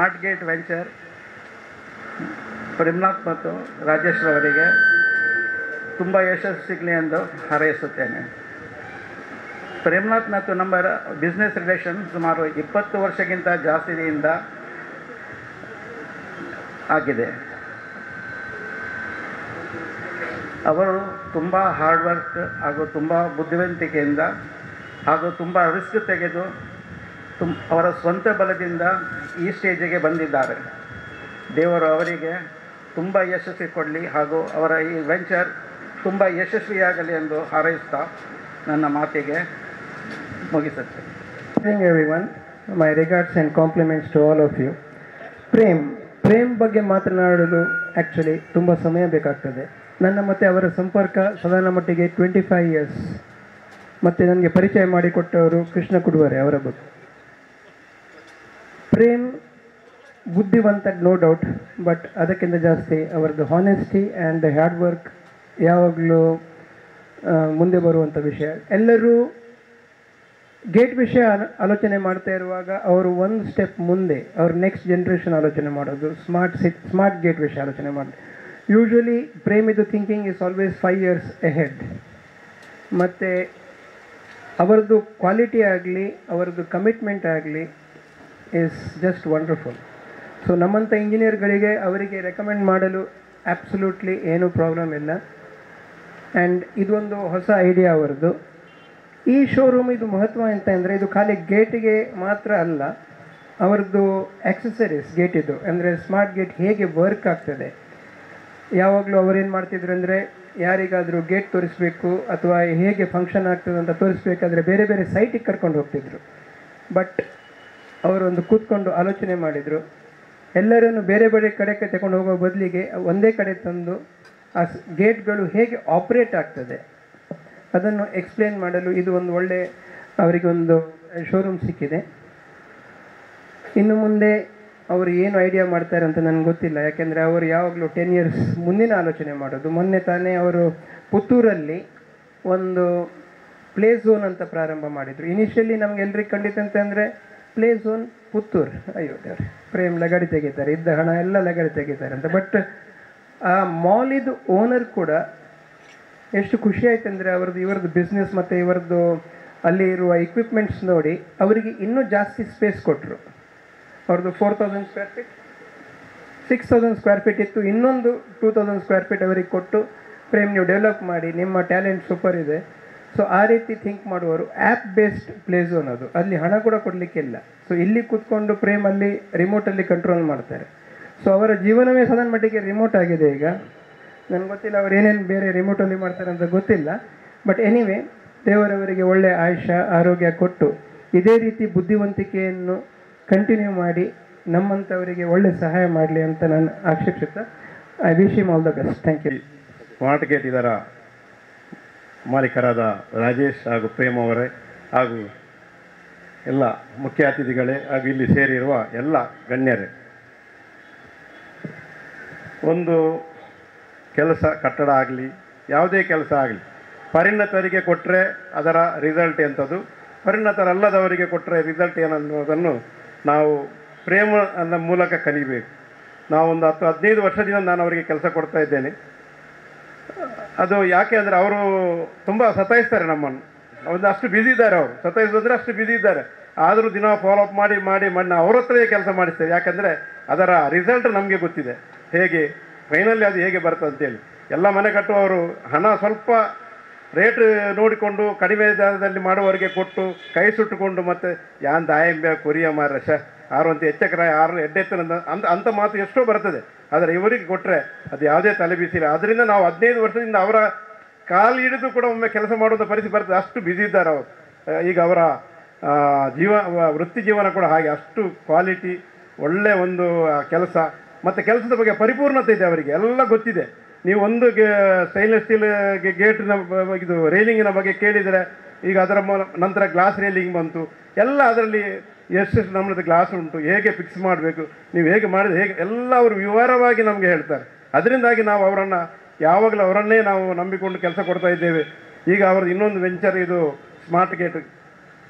Smart gate venture Premnath ಮತ್ತು ರಾಜೇಶ್ ಅವರಿಗೆ ತುಂಬ ಯಶಸ್ಸು ಸಿಗಲಿ ಎಂದು ಹಾರೈಸುತ್ತೇನೆ. ಪ್ರೇಮ್ನಾಥ್ ಮತ್ತು ನಮ್ಮ ಬಿಸ್ನೆಸ್ ರಿಲೇಷನ್ ಸುಮಾರು ಇಪ್ಪತ್ತು ವರ್ಷಕ್ಕಿಂತ ಜಾಸ್ತಿಯಿಂದ ಆಗಿದೆ. ಅವರು ತುಂಬ ಹಾರ್ಡ್ ವರ್ಕ್ ಹಾಗೂ ತುಂಬ ಬುದ್ಧಿವಂತಿಕೆಯಿಂದ ಹಾಗೂ ತುಂಬ ರಿಸ್ಕ್ ತೆಗೆದು ತುಂ ಅವರ ಸ್ವಂತ ಬಲದಿಂದ ಈ ಸ್ಟೇಜಿಗೆ ಬಂದಿದ್ದಾರೆ. ದೇವರು ಅವರಿಗೆ ತುಂಬ ಯಶಸ್ವಿ ಕೊಡಲಿ ಹಾಗೂ ಅವರ ಈ ವೆಂಚರ್ ತುಂಬ ಯಶಸ್ವಿಯಾಗಲಿ ಎಂದು ಹಾರೈಸ್ತಾ ನನ್ನ ಮಾತಿಗೆ ಮುಗಿಸುತ್ತೆ every one my regards and compliments to all of you. Prem Prem ಬಗ್ಗೆ ಮಾತನಾಡಲು ಆ್ಯಕ್ಚುಲಿ ತುಂಬ ಸಮಯ ಬೇಕಾಗ್ತದೆ. ನನ್ನ ಮತ್ತು ಅವರ ಸಂಪರ್ಕ ಸದಾನ ಮಟ್ಟಿಗೆ ಟ್ವೆಂಟಿ ಫೈವ್ ಇಯರ್ಸ್ ಮತ್ತು ನನಗೆ ಪರಿಚಯ ಮಾಡಿಕೊಟ್ಟವರು ಕೃಷ್ಣ ಕುಡುವರೆ ಅವರ ಬಗ್ಗೆ. ಪ್ರೇಮ್ ಬುದ್ಧಿವಂತ ನೋ ಡೌಟ್ ಬಟ್ ಅದಕ್ಕಿಂತ ಜಾಸ್ತಿ ಅವರದ್ದು ಹಾನೆಸ್ಟಿ ಆ್ಯಂಡ್ ಹಾರ್ಡ್ ವರ್ಕ್ ಯಾವಾಗಲೂ ಮುಂದೆ ಬರುವಂಥ ವಿಷಯ. ಎಲ್ಲರೂ ಗೇಟ್ ವಿಷಯ ಆಲ- ಆಲೋಚನೆ ಮಾಡ್ತಾ ಇರುವಾಗ ಅವರು ಒಂದು ಸ್ಟೆಪ್ ಮುಂದೆ, ಅವ್ರ ನೆಕ್ಸ್ಟ್ ಜನ್ರೇಷನ್ ಆಲೋಚನೆ ಮಾಡೋದು ಸ್ಮಾರ್ಟ್ ಸಿಟ್ ಸ್ಮಾರ್ಟ್ ಗೇಟ್ ವಿಷಯ ಆಲೋಚನೆ ಮಾಡೋದು usually ಪ್ರೇಮಿದು thinking is always five years ahead ಮತ್ತು ಅವರದ್ದು ಕ್ವಾಲಿಟಿ ಆಗಲಿ, ಅವರದ್ದು ಕಮಿಟ್ಮೆಂಟ್ ಆಗಲಿ ಇಸ್ ಜಸ್ಟ್ ವಂಡರ್ಫುಲ್ ಸೊ ನಮ್ಮಂಥ ಇಂಜಿನಿಯರ್ಗಳಿಗೆ ಅವರಿಗೆ ರೆಕಮೆಂಡ್ ಮಾಡಲು ಆ್ಯಬ್ಸಲ್ಯೂಟ್ಲಿ ಏನೂ ಪ್ರಾಬ್ಲಮ್ ಇಲ್ಲ. ಆ್ಯಂಡ್ ಇದೊಂದು ಹೊಸ ಐಡಿಯಾ ಅವರದ್ದು. ಈ ಶೋರೂಮ್ ಇದು ಮಹತ್ವ ಅಂತ ಅಂದರೆ, ಇದು ಖಾಲಿ ಗೇಟಿಗೆ ಮಾತ್ರ ಅಲ್ಲ, ಅವರದ್ದು ಆಕ್ಸೆಸರೀಸ್ ಗೇಟಿದ್ದು ಅಂದರೆ ಸ್ಮಾರ್ಟ್ ಗೇಟ್ ಹೇಗೆ ವರ್ಕ್ ಆಗ್ತದೆ. ಯಾವಾಗಲೂ ಅವರೇನು ಮಾಡ್ತಿದ್ರು ಅಂದರೆ, ಯಾರಿಗಾದರೂ ಗೇಟ್ ತೋರಿಸ್ಬೇಕು ಅಥವಾ ಹೇಗೆ ಫಂಕ್ಷನ್ ಆಗ್ತದೆ ಅಂತ ತೋರಿಸ್ಬೇಕಾದ್ರೆ ಬೇರೆ ಬೇರೆ ಸೈಟಿಗೆ ಕರ್ಕೊಂಡು ಹೋಗ್ತಿದ್ರು. ಬಟ್ ಅವರೊಂದು ಕೂತ್ಕೊಂಡು ಆಲೋಚನೆ ಮಾಡಿದರು. ಎಲ್ಲರನ್ನು ಬೇರೆ ಬೇರೆ ಕಡೆಗೆ ತಗೊಂಡು ಹೋಗೋ ಬದಲಿಗೆ ಒಂದೇ ಕಡೆ ತಂದು ಆ ಗೇಟ್ಗಳು ಹೇಗೆ ಆಪ್ರೇಟ್ ಆಗ್ತದೆ ಅದನ್ನು ಎಕ್ಸ್ಪ್ಲೇನ್ ಮಾಡಲು ಇದು ಒಂದು ಒಳ್ಳೆ ಅವರಿಗೆ ಒಂದು ಶೋರೂಮ್ ಸಿಕ್ಕಿದೆ. ಇನ್ನು ಮುಂದೆ ಅವರು ಏನು ಐಡಿಯಾ ಮಾಡ್ತಾರೆ ಅಂತ ನನಗೆ ಗೊತ್ತಿಲ್ಲ. ಯಾಕೆಂದರೆ ಅವರು ಯಾವಾಗಲೂ ಟೆನ್ ಇಯರ್ಸ್ ಮುಂದಿನ ಆಲೋಚನೆ ಮಾಡೋದು. ಮೊನ್ನೆ ತಾನೇ ಅವರು ಪುತ್ತೂರಲ್ಲಿ ಒಂದು ಪ್ಲೇ ಝೋನ್ ಅಂತ ಪ್ರಾರಂಭ ಮಾಡಿದರು. ಇನಿಷಿಯಲಿ ನಮ್ಗೆ ಎಲ್ರಿಗೆ ಕಂಡಿತಂತಂದರೆ ಪ್ಲೇ ಝೋನ್ ಪುತ್ತೂರು. ಅಯ್ಯೋ ದೇವ್ರೆ ಪ್ರೇಮ್ ಲಗಡಿ ತೆಗಿತಾರೆ, ಇದ್ದ ಹಣ ಎಲ್ಲ ಲಗಡಿ ತೆಗಿತಾರೆ ಅಂತ. ಬಟ್ ಆ ಮಾಲಿದು ಓನರ್ ಕೂಡ ಎಷ್ಟು ಖುಷಿ ಆಯ್ತು ಅಂದರೆ ಅವ್ರದ್ದು ಇವ್ರದ್ದು ಬಿಸ್ನೆಸ್ ಮತ್ತು ಇವರದ್ದು ಅಲ್ಲಿ ಇರುವ ಇಕ್ವಿಪ್ಮೆಂಟ್ಸ್ ನೋಡಿ ಅವರಿಗೆ ಇನ್ನೂ ಜಾಸ್ತಿ ಸ್ಪೇಸ್ ಕೊಟ್ಟರು ಅವ್ರದ್ದು four thousand square feet six thousand square feet ಇತ್ತು. ಇನ್ನೊಂದು ಟೂ ತೌಸಂಡ್ ಸ್ಕ್ವೇರ್ ಫೀಟ್ ಅವರಿಗೆ ಕೊಟ್ಟು ಪ್ರೇಮ್ ನೀವು ಡೆವಲಪ್ ಮಾಡಿ, ನಿಮ್ಮ ಟ್ಯಾಲೆಂಟ್ ಸೂಪರ್ ಇದೆ. ಸೊ ಆ ರೀತಿ ಥಿಂಕ್ ಮಾಡುವವರು ಆ್ಯಪ್ ಬೇಸ್ಡ್ ಪ್ಲೇ ಝೋನ್ ಅದು. ಅಲ್ಲಿ ಹಣ ಕೂಡ ಕೊಡಲಿಕ್ಕಿಲ್ಲ ಸೊ ಇಲ್ಲಿ ಕೂತ್ಕೊಂಡು ಪ್ರೇಮಲ್ಲಿ ರಿಮೋಟಲ್ಲಿ ಕಂಟ್ರೋಲ್ ಮಾಡ್ತಾರೆ. ಸೊ ಅವರ ಜೀವನವೇ ಸದನ ಮಟ್ಟಿಗೆ ರಿಮೋಟ್ ಆಗಿದೆ ಈಗ. ನನಗೆ ಗೊತ್ತಿಲ್ಲ ಅವ್ರು ಏನೇನು ಬೇರೆ ರಿಮೋಟಲ್ಲಿ ಮಾಡ್ತಾರೆ ಅಂತ ಗೊತ್ತಿಲ್ಲ. ಬಟ್ ಎನಿವೆ ದೇವರವರಿಗೆ ಒಳ್ಳೆಯ ಆಯುಷ ಆರೋಗ್ಯ ಕೊಟ್ಟು ಇದೇ ರೀತಿ ಬುದ್ಧಿವಂತಿಕೆಯನ್ನು ಕಂಟಿನ್ಯೂ ಮಾಡಿ ನಮ್ಮಂಥವರಿಗೆ ಒಳ್ಳೆ ಸಹಾಯ ಮಾಡಲಿ ಅಂತ ನಾನು ಆಕ್ಷೇಪಿಸುತ್ತಾ I wish him all the best thank you smart gate ಇದರ ಮಾಲೀಕರಾದ ರಾಜೇಶ್ ಹಾಗೂ ಪ್ರೇಮ್ ಅವರೇ ಹಾಗೂ ಎಲ್ಲ ಮುಖ್ಯ ಅತಿಥಿಗಳೇ ಹಾಗೂ ಇಲ್ಲಿ ಸೇರಿರುವ ಎಲ್ಲ ಗಣ್ಯರೇ. ಒಂದು ಕೆಲಸ ಕಟ್ಟಡ ಆಗಲಿ, ಯಾವುದೇ ಕೆಲಸ ಆಗಲಿ, ಪರಿಣತರಿಗೆ ಕೊಟ್ಟರೆ ಅದರ ರಿಸಲ್ಟ್ ಎಂಥದ್ದು, ಪರಿಣತರಲ್ಲದವರಿಗೆ ಕೊಟ್ಟರೆ ರಿಸಲ್ಟ್ ಏನನ್ನೋದನ್ನು ನಾವು ಪ್ರೇಮ ಅನ್ನೋ ಮೂಲಕ ಕಲಿಬೇಕು. ನಾವೊಂದು ಹತ್ತು ಹದಿನೈದು ವರ್ಷದಿಂದ ನಾನು ಅವರಿಗೆ ಕೆಲಸ ಕೊಡ್ತಾ ಇದ್ದೇನೆ. ಅದು ಯಾಕೆ ಅಂದರೆ ಅವರು ತುಂಬ ಸತಾಯಿಸ್ತಾರೆ ನಮ್ಮನ್ನು. ಒಂದು ಅಷ್ಟು ಬ್ಯುಸಿ ಇದ್ದಾರೆ ಅವರು. ಸತಾಯಿಸೋದ್ರೆ ಅಷ್ಟು ಬ್ಯುಸಿ ಇದ್ದಾರೆ. ಆದರೂ ದಿನ ಫಾಲೋ ಅಪ್ ಮಾಡಿ ಮಾಡಿ ಮಾಡಿ ನಾವು ಅವ್ರ ಹತ್ರವೇ ಕೆಲಸ ಮಾಡಿಸ್ತೇವೆ. ಯಾಕಂದರೆ ಅದರ ರಿಸಲ್ಟ್ ನಮಗೆ ಗೊತ್ತಿದೆ. ಹೇಗೆ? ಫೈನಲಿ ಅದು ಹೇಗೆ ಬರ್ತದೆ ಅಂತೇಳಿ. ಎಲ್ಲ ಮನೆ ಕಟ್ಟುವವರು ಹಣ ಸ್ವಲ್ಪ ರೇಟ್ ನೋಡಿಕೊಂಡು ಕಡಿಮೆ ದರದಲ್ಲಿ ಮಾಡುವವರಿಗೆ ಕೊಟ್ಟು ಕೈ ಸುಟ್ಟುಕೊಂಡು ಮತ್ತೆ, ಯಾನ್ ದಾಯಂಬೆ ಕೊರಿಯ ಮಾರ ಶ ಆರು ಅಂತ ಎಚ್ಚಕ್ರ, ಆರು ಎಡ್ಡೆತ್ತನ ಅಂತ ಅಂಥ ಮಾತು ಎಷ್ಟೋ ಬರ್ತದೆ. ಆದರೆ ಇವರಿಗೆ ಕೊಟ್ಟರೆ ಅದು ಯಾವುದೇ ತಲೆ ಬಿಸಿಲ್ಲ. ಅದರಿಂದ ನಾವು ಹದಿನೈದು ವರ್ಷದಿಂದ ಅವರ ಕಾಲು ಹಿಡಿದು ಕೂಡ ಒಮ್ಮೆ ಕೆಲಸ ಮಾಡುವಂಥ ಪರಿಸ್ಥಿತಿ ಬರ್ತದೆ. ಅಷ್ಟು ಬ್ಯುಸಿ ಇದ್ದಾರೆ ಅವರು. ಈಗ ಅವರ ಜೀವ ವೃತ್ತಿ ಜೀವನ ಕೂಡ ಹಾಗೆ. ಅಷ್ಟು ಕ್ವಾಲಿಟಿ ಒಳ್ಳೆಯ ಒಂದು ಕೆಲಸ. ಮತ್ತು ಕೆಲಸದ ಬಗ್ಗೆ ಪರಿಪೂರ್ಣತೆ ಇದೆ ಅವರಿಗೆ. ಎಲ್ಲ ಗೊತ್ತಿದೆ. ನೀವು ಒಂದು ಸ್ಟೈನ್ಲೆಸ್ ಸ್ಟೀಲ್ ಗೇಟಿನ ಇದು ರೈಲಿಂಗಿನ ಬಗ್ಗೆ ಕೇಳಿದರೆ, ಈಗ ಅದರ ನಂತರ ಗ್ಲಾಸ್ ರೈಲಿಂಗ್ ಬಂತು. ಎಲ್ಲ ಅದರಲ್ಲಿ ಎಷ್ಟೆಷ್ಟು ನಮ್ಮದು ಗ್ಲಾಸ್ ಉಂಟು, ಹೇಗೆ ಫಿಕ್ಸ್ ಮಾಡಬೇಕು, ನೀವು ಹೇಗೆ ಮಾಡಿದ್ರೆ ಹೇಗೆ, ಎಲ್ಲ ಅವರು ವಿವರವಾಗಿ ನಮಗೆ ಹೇಳ್ತಾರೆ. ಅದರಿಂದಾಗಿ ನಾವು ಅವರನ್ನು, ಯಾವಾಗಲೂ ಅವರನ್ನೇ ನಾವು ನಂಬಿಕೊಂಡು ಕೆಲಸ ಕೊಡ್ತಾ ಇದ್ದೇವೆ. ಈಗ ಅವ್ರದ್ದು ಇನ್ನೊಂದು ವೆಂಚರ್ ಇದು ಸ್ಮಾರ್ಟ್ ಗೇಟ್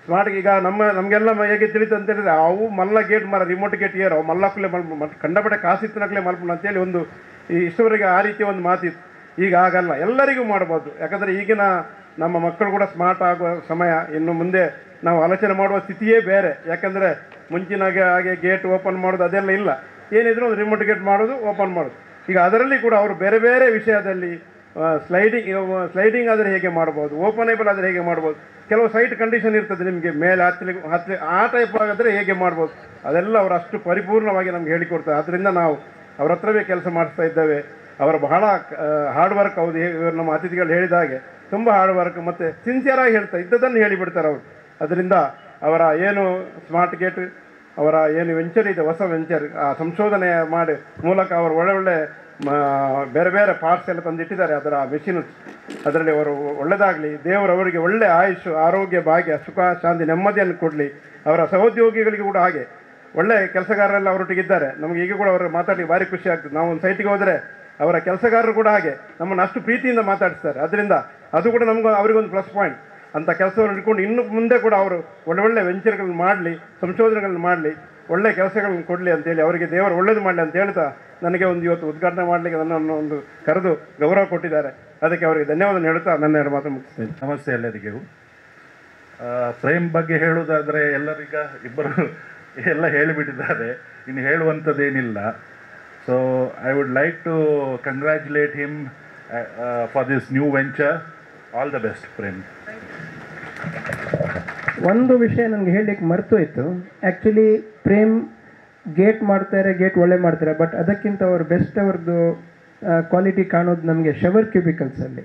ಸ್ಮಾರ್ಟ್ ಈಗ ನಮ್ಮ, ನಮಗೆಲ್ಲ ಹೇಗೆ ತಿಳಿತು ಅಂತ ಹೇಳಿದ್ರೆ, ಅವು ಮಲ್ಲ ಗೇಟ್ ಮರ ರಿಮೋಟ್ ಗೇಟ್ ಏರು ಅವು ಮಲ್ಲಕ್ಕಲೇ ಮಲ್ ಕಂಡಪಟ್ಟೆ ಕಾಸಿತ್ತಿನಕ್ಲೆ ಮಲ್ಪಣ ಅಂತೇಳಿ ಒಂದು, ಈ ಇಷ್ಟವರೆಗೆ ಆ ರೀತಿಯ ಒಂದು ಮಾತಿತ್ತು ಈಗ ಆಗಲ್ಲ ಎಲ್ಲರಿಗೂ ಮಾಡ್ಬೋದು. ಯಾಕಂದರೆ ಈಗಿನ ನಮ್ಮ ಮಕ್ಕಳು ಕೂಡ ಸ್ಮಾರ್ಟ್ ಆಗುವ ಸಮಯ ಇನ್ನು ಮುಂದೆ ನಾವು ಆಲೋಚನೆ ಮಾಡುವ ಸ್ಥಿತಿಯೇ ಬೇರೆ. ಯಾಕಂದರೆ ಮುಂಚಿನಾಗೆ ಹಾಗೆ ಗೇಟ್ ಓಪನ್ ಮಾಡೋದು ಅದೆಲ್ಲ ಇಲ್ಲ. ಏನಿದ್ರು ಒಂದು ರಿಮೋಟ್ ಗೇಟ್ ಮಾಡೋದು ಓಪನ್ ಮಾಡೋದು. ಈಗ ಅದರಲ್ಲಿ ಕೂಡ ಅವರು ಬೇರೆ ಬೇರೆ ವಿಷಯದಲ್ಲಿ ಸ್ಲೈಡಿಂಗ್ ಸ್ಲೈಡಿಂಗ್ ಆದರೆ ಹೇಗೆ ಮಾಡ್ಬೋದು ಓಪನೇಬಲ್ ಆದರೆ ಹೇಗೆ ಮಾಡ್ಬೋದು, ಕೆಲವು ಸೈಟ್ ಕಂಡೀಷನ್ ಇರ್ತದೆ ನಿಮಗೆ, ಮೇಲೆ ಹತ್ತಲಿಕ್ಕೆ ಹತ್ತಲಿ ಆ ಟೈಪ್ ಆಗಿದ್ರೆ ಹೇಗೆ ಮಾಡ್ಬೋದು, ಅದೆಲ್ಲ ಅವರು ಅಷ್ಟು ಪರಿಪೂರ್ಣವಾಗಿ ನಮ್ಗೆ ಹೇಳಿಕೊಡ್ತಾರೆ. ಅದರಿಂದ ನಾವು ಅವ್ರ ಹತ್ರವೇ ಕೆಲಸ ಮಾಡಿಸ್ತಾ ಇದ್ದೇವೆ. ಅವರ ಬಹಳ ಹಾರ್ಡ್ ವರ್ಕ್ ಹೌದು ನಮ್ಮ ಅತಿಥಿಗಳು ಹೇಳಿದ ಹಾಗೆ, ತುಂಬ ಹಾರ್ಡ್ ವರ್ಕ್ ಮತ್ತು ಸಿನ್ಸಿಯರಾಗಿ ಹೇಳ್ತಾ ಇದ್ದದನ್ನು ಹೇಳಿಬಿಡ್ತಾರೆ ಅವರು. ಅದರಿಂದ ಅವರ ಏನು ಸ್ಮಾರ್ಟ್ ಗೇಟ್ ಅವರ ಏನು ವೆಂಚರ್ ಇದೆ ಹೊಸ ವೆಂಚರ್ ಆ ಸಂಶೋಧನೆ ಮಾಡಿ ಮೂಲಕ ಅವರು ಒಳ್ಳೆ ಒಳ್ಳೆ ಮ, ಬೇರೆ ಬೇರೆ ಪಾರ್ಟ್ಸ್ ಎಲ್ಲ ತಂದಿಟ್ಟಿದ್ದಾರೆ ಅದರ ಮೆಷಿನ್ ಅದರಲ್ಲಿ ಅವರು ಒಳ್ಳೆಯದಾಗಲಿ ದೇವರು ಅವರಿಗೆ ಒಳ್ಳೆ ಆಯುಷ್ ಆರೋಗ್ಯ ಭಾಗ್ಯ ಸುಖ ಶಾಂತಿ ನೆಮ್ಮದಿಯನ್ನು ಕೊಡಲಿ. ಅವರ ಸಹೋದ್ಯೋಗಿಗಳಿಗೆ ಕೂಡ ಹಾಗೆ. ಒಳ್ಳೆ ಕೆಲಸಗಾರರೆಲ್ಲ ಅವರೊಟ್ಟಿಗಿದ್ದಾರೆ ನಮಗೆ ಈಗ ಕೂಡ ಅವರು ಮಾತಾಡಿ ಭಾರಿ ಖುಷಿ ಆಗ್ತದೆ. ನಾವು ಒಂದು ಸೈಟಿಗೆ ಹೋದರೆ ಅವರ ಕೆಲಸಗಾರರು ಕೂಡ ಹಾಗೆ ನಮ್ಮನ್ನು ಅಷ್ಟು ಪ್ರೀತಿಯಿಂದ ಮಾತಾಡಿಸ್ತಾರೆ. ಅದರಿಂದ ಅದು ಕೂಡ ನಮಗೂ ಅವರಿಗೊಂದು ಪ್ಲಸ್ ಪಾಯಿಂಟ್ ಅಂತ ಕೆಲಸವನ್ನು ಇಟ್ಕೊಂಡು ಇನ್ನು ಮುಂದೆ ಕೂಡ ಅವರು ಒಳ್ಳೆ ಒಳ್ಳೆ ವೆಂಚರ್ಗಳನ್ನು ಮಾಡಲಿ, ಸಂಶೋಧನೆಗಳನ್ನ ಮಾಡಲಿ, ಒಳ್ಳೆ ಕೆಲಸಗಳನ್ನು ಕೊಡಲಿ ಅಂತೇಳಿ ಅವರಿಗೆ ದೇವರು ಒಳ್ಳೇದು ಮಾಡಲಿ ಅಂತ ಹೇಳ್ತಾ ನನಗೆ ಒಂದು ಇವತ್ತು ಉದ್ಘಾಟನೆ ಮಾಡಲಿಕ್ಕೆ ನನ್ನನ್ನು ಒಂದು ಕರೆದು ಗೌರವ ಕೊಟ್ಟಿದ್ದಾರೆ. ಅದಕ್ಕೆ ಅವರಿಗೆ ಧನ್ಯವಾದ ಹೇಳ್ತಾ ನನ್ನ ಎರಡು ಮಾತು ಮುಗಿಸ್ತೇನೆ. ನಮಸ್ತೆ ಎಲ್ಲರಿಗೂ. ಫ್ರೇಮ್ ಬಗ್ಗೆ ಹೇಳುವುದಾದರೆ ಎಲ್ಲರಿಗ ಇಬ್ಬರು ಎಲ್ಲ ಹೇಳಿಬಿಟ್ಟಿದ್ದಾರೆ. ಇನ್ನು ಹೇಳುವಂಥದ್ದೇನಿಲ್ಲ. So I would like to congratulate him for this new venture all the best Prem ಒಂದು ವಿಷಯ ನನಗೆ ಹೇಳಲಿಕ್ಕೆ ಇತ್ತು ಆ್ಯಕ್ಚುಲಿ ಪ್ರೇಮ್ ಗೇಟ್ ಮಾಡ್ತಾರೆ ಗೇಟ್ ಒಳ್ಳೆ ಮಾಡ್ತಾರೆ ಬಟ್ ಅದಕ್ಕಿಂತ ಅವರು ಬೆಸ್ಟ್ ಅವ್ರದ್ದು ಕ್ವಾಲಿಟಿ ಕಾಣೋದು ನಮಗೆ ಶವರ್ ಕ್ಯೂಬಿಕಲ್ಸಲ್ಲಿ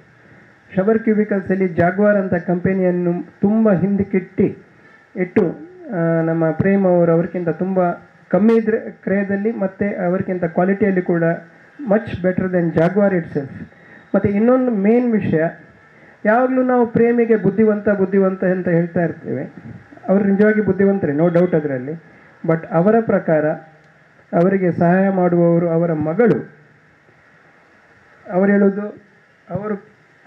ಶವರ್ ಕ್ಯೂಬಿಕಲ್ಸಲ್ಲಿ ಜಾಗ್ವಾರ್ ಅಂತ ಕಂಪೆನಿಯನ್ನು ತುಂಬ ಹಿಂದಕ್ಕಿಟ್ಟು ಇಟ್ಟು ನಮ್ಮ ಪ್ರೇಮ್ ಅವರು ಅವ್ರಿಗಿಂತ ತುಂಬ ಕಮ್ಮಿ ಇದ್ರೆ, ಕ್ರಯದಲ್ಲಿ ಮತ್ತು ಅವರಿಗಿಂತ ಕ್ವಾಲಿಟಿಯಲ್ಲಿ ಕೂಡ much better than Jaguar itself ಮತ್ತು ಇನ್ನೊಂದು ಮೇನ್ ವಿಷಯ ಯಾವಾಗಲೂ ನಾವು ಪ್ರೇಮಿಗೆ ಬುದ್ಧಿವಂತ ಬುದ್ಧಿವಂತ ಅಂತ ಹೇಳ್ತಾ ಇರ್ತೇವೆ. ಅವರು ನಿಜವಾಗಿ ಬುದ್ಧಿವಂತರೇ ನೋ ಡೌಟ್ ಅದರಲ್ಲಿ. ಬಟ್ ಅವರ ಪ್ರಕಾರ ಅವರಿಗೆ ಸಹಾಯ ಮಾಡುವವರು ಅವರ ಮಗಳು. ಅವ್ರು ಹೇಳೋದು, ಅವರು,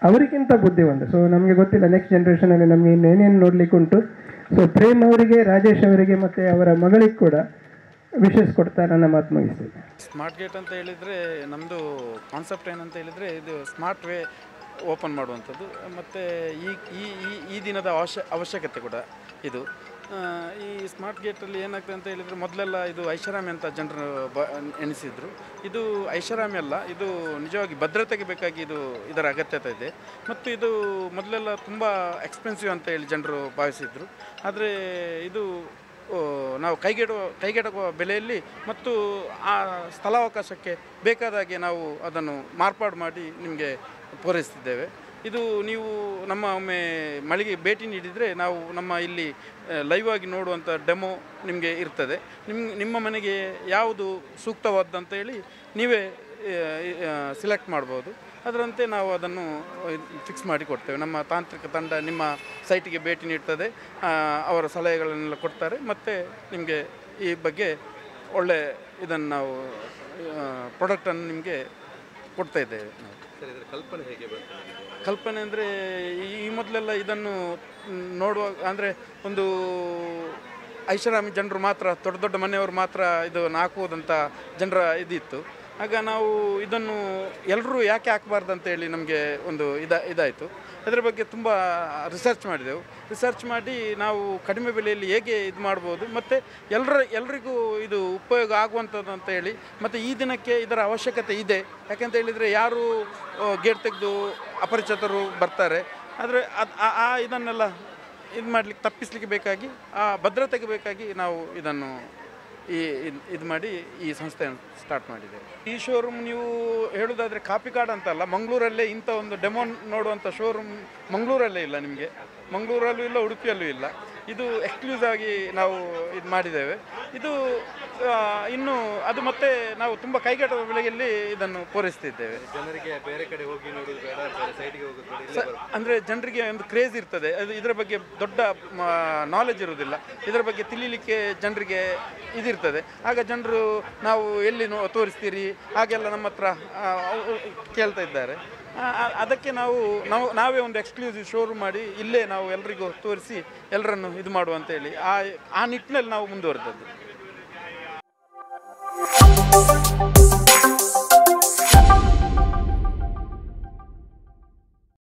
ಅವರಿಗಿಂತ ಬುದ್ಧಿವಂತ. ಸೊ ನಮಗೆ ಗೊತ್ತಿಲ್ಲ ನೆಕ್ಸ್ಟ್ ಜನ್ರೇಷನಲ್ಲಿ ನಮಗೆ ಇನ್ನೇನೇನು ನೋಡ್ಲಿಕ್ಕೆ ಉಂಟು. ಸೊ ಪ್ರೇಮ್ ಅವರಿಗೆ, ರಾಜೇಶ್ ಅವರಿಗೆ ಮತ್ತು ಅವರ ಮಗಳಿಗೆ ಕೂಡ ವಿಶೇಷ ಕೊಡ್ತಾ ನನ್ನ ಮಾತು ಮುಗಿಸ್ತೇನೆ. ಸ್ಮಾರ್ಟ್ ಗೇಟ್ ಅಂತ ಹೇಳಿದರೆ ನಮ್ಮದು ಕಾನ್ಸೆಪ್ಟ್ ಏನಂತ ಹೇಳಿದರೆ, ಇದು ಸ್ಮಾರ್ಟ್ ವೇ ಓಪನ್ ಮಾಡುವಂಥದ್ದು. ಮತ್ತು ಈ ಈ, ಈ- ದಿನದ ಅವಶ್ಯ ಅವಶ್ಯಕತೆ ಕೂಡ ಇದು. ಈ ಸ್ಮಾರ್ಟ್ ಗೇಟಲ್ಲಿ ಏನಾಗ್ತದೆ ಅಂತ ಹೇಳಿದರೆ ಮೊದಲೆಲ್ಲ ಇದು ಐಷಾರಾಮಿ ಅಂತ ಜನರು ಬ, ಎಣಿಸಿದ್ರು. ಇದು ಐಷಾರಾಮಿ ಅಲ್ಲ, ಇದು ನಿಜವಾಗಿ ಭದ್ರತೆಗೆ ಬೇಕಾಗಿ ಇದು ಇದರ ಅಗತ್ಯತೆ ಇದೆ. ಮತ್ತು ಇದು ಮೊದಲೆಲ್ಲ ತುಂಬ ಎಕ್ಸ್ಪೆನ್ಸಿವ್ ಅಂತ ಹೇಳಿ ಜನರು ಭಾವಿಸಿದರು. ಆದರೆ ಇದು ನಾವು ಕೈಗೆಡುವ ಕೈಗೆಟಕುವ ಬೆಲೆಯಲ್ಲಿ ಮತ್ತು ಆ ಸ್ಥಳಾವಕಾಶಕ್ಕೆ ಬೇಕಾದಾಗೆ ನಾವು ಅದನ್ನು ಮಾರ್ಪಾಡು ಮಾಡಿ ನಿಮಗೆ ಪೂರೈಸ್ತಿದ್ದೇವೆ. ಇದು ನೀವು ನಮ್ಮ ಒಮ್ಮೆ ಮಳಿಗೆ ಭೇಟಿ ನೀಡಿದರೆ ನಾವು ನಮ್ಮ ಇಲ್ಲಿ ಲೈವ್ ಆಗಿ ನೋಡುವಂಥ ಡೆಮೋ ನಿಮಗೆ ಇರ್ತದೆ. ನಿಮ್ಮ ನಿಮ್ಮ ಮನೆಗೆ ಯಾವುದು ಸೂಕ್ತವಾದಂತ ಹೇಳಿ ನೀವೇ ಸಿಲೆಕ್ಟ್ ಮಾಡ್ಬೋದು. ಅದರಂತೆ ನಾವು ಅದನ್ನು ಫಿಕ್ಸ್ ಮಾಡಿ ಕೊಡ್ತೇವೆ. ನಮ್ಮ ತಾಂತ್ರಿಕ ತಂಡ ನಿಮ್ಮ ಸೈಟಿಗೆ ಭೇಟಿ ನೀಡ್ತದೆ. ಅವರ ಸಲಹೆಗಳನ್ನೆಲ್ಲ ಕೊಡ್ತಾರೆ. ಮತ್ತು ನಿಮಗೆ ಈ ಬಗ್ಗೆ ಒಳ್ಳೆ ಇದನ್ನು ನಾವು ಪ್ರಾಡಕ್ಟನ್ನು ನಿಮಗೆ ಕೊಡ್ತಾ ಇದ್ದೇವೆ ನಾವು. ಕಲ್ಪನೆ ಹೇಗೆ ಅಂದರೆ ಈ ಮೊದಲೆಲ್ಲ ಇದನ್ನು ನೋಡುವ, ಅಂದರೆ ಒಂದು ಐಷಾರಾಮಿ ಜನರು ಮಾತ್ರ, ದೊಡ್ಡ ದೊಡ್ಡ ಮನೆಯವರು ಮಾತ್ರ ಇದು ಹಾಕುವುದಂತ ಜನರ ಇದಿತ್ತು. ಆಗ ನಾವು ಇದನ್ನು ಎಲ್ಲರೂ ಯಾಕೆ ಹಾಕಬಾರ್ದು ಅಂತೇಳಿ ನಮಗೆ ಒಂದು ಇದ, ಇದಾಯಿತು. ಅದರ ಬಗ್ಗೆ ತುಂಬ ರಿಸರ್ಚ್ ಮಾಡಿದೆವು. ರಿಸರ್ಚ್ ಮಾಡಿ ನಾವು ಕಡಿಮೆ ಬೆಲೆಯಲ್ಲಿ ಹೇಗೆ ಇದು ಮಾಡ್ಬೋದು, ಮತ್ತು ಎಲ್ಲರ ಎಲ್ರಿಗೂ ಇದು ಉಪಯೋಗ ಆಗುವಂಥದ್ದು ಅಂತ ಹೇಳಿ, ಮತ್ತು ಈ ದಿನಕ್ಕೆ ಇದರ ಅವಶ್ಯಕತೆ ಇದೆ. ಯಾಕಂತ ಹೇಳಿದರೆ ಯಾರು ಗೇಟ್ ತೆಗೆದು ಅಪರಿಚಿತರು ಬರ್ತಾರೆ, ಆದರೆ ಅದು, ಆ- ಇದನ್ನೆಲ್ಲ ಇದು ಮಾಡಲಿಕ್ಕೆ ತಪ್ಪಿಸಲಿಕ್ಕೆ ಬೇಕಾಗಿ, ಆ ಭದ್ರತೆಗೆ ಬೇಕಾಗಿ ನಾವು ಇದನ್ನು ಈ ಇದ್- ಮಾಡಿ ಈ ಸಂಸ್ಥೆಯನ್ನು ಸ್ಟಾರ್ಟ್ ಮಾಡಿದೆ. ಈ ಶೋರೂಮ್ ನೀವು ಹೇಳೋದಾದರೆ ಕಾಪಿ ಕಾರ್ಡ್ ಅಂತಲ್ಲ, ಮಂಗಳೂರಲ್ಲೇ ಇಂಥ ಒಂದು ಡೆಮೋ ನೋಡುವಂಥ ಶೋರೂಮ್ ಮಂಗಳೂರಲ್ಲೇ ಇಲ್ಲ ನಿಮಗೆ? ಮಂಗಳೂರಲ್ಲೂ ಇಲ್ಲ, ಉಡುಪಿಯಲ್ಲೂ ಇಲ್ಲ. ಇದು ಎಕ್ಸ್ಕ್ಲೂಸ್ ಆಗಿ ನಾವು ಇದು ಮಾಡಿದ್ದೇವೆ. ಇದು ಇನ್ನು ಅದು ಮತ್ತೆ ನಾವು ತುಂಬ ಕೈಗೆಟುವ ಬೆಳೆಯಲ್ಲಿ ಇದನ್ನು ಪೂರೈಸ್ತಿದ್ದೇವೆ. ಜನರಿಗೆ ಬೇರೆ ಕಡೆ ಹೋಗಿ ನೋಡೋದು ಬೇಡ ಬೇರೆ ಸೈಡ್ಗೆ ಹೋಗೋದು ಬೇಡ ಇಲ್ಲೇ ಸ- ಅಂದ್ರೆ ಜನರಿಗೆ ಒಂದು ಕ್ರೇಜ್ ಇರ್ತದೆ. ಅದು ಇದರ ಬಗ್ಗೆ ದೊಡ್ಡ ನಾಲೆಜ್ ಇರುವುದಿಲ್ಲ. ಇದರ ಬಗ್ಗೆ ತಿಳಿಲಿಕ್ಕೆ ಜನರಿಗೆ ಇದಿರ್ತದೆ. ಆಗ ಜನರು ನಾವು ಎಲ್ಲಿ ನೋ ತೋರಿಸ್ತೀರಿ? ಹಾಗೆಲ್ಲ ನಮ್ಮ ಹತ್ರ ಆ, ಕೇಳ್ತಾ ಇದ್ದಾರೆ. ಅದಕ್ಕೆ ನಾವು ನಾವು, ನಾವೇ ಒಂದು ಎಕ್ಸ್ಕ್ಲೂಸಿವ್ ಶೋರೂಮ್ ಮಾಡಿ ಇಲ್ಲೇ ನಾವು ಎಲ್ರಿಗೂ ತೋರಿಸಿ ಎಲ್ಲರನ್ನು ಇದು ಮಾಡುವಂತೇಳಿ ಆ ಆ ನಿಟ್ಟಿನಲ್ಲಿ ನಾವು ಮುಂದುವರೆದದ್ದು.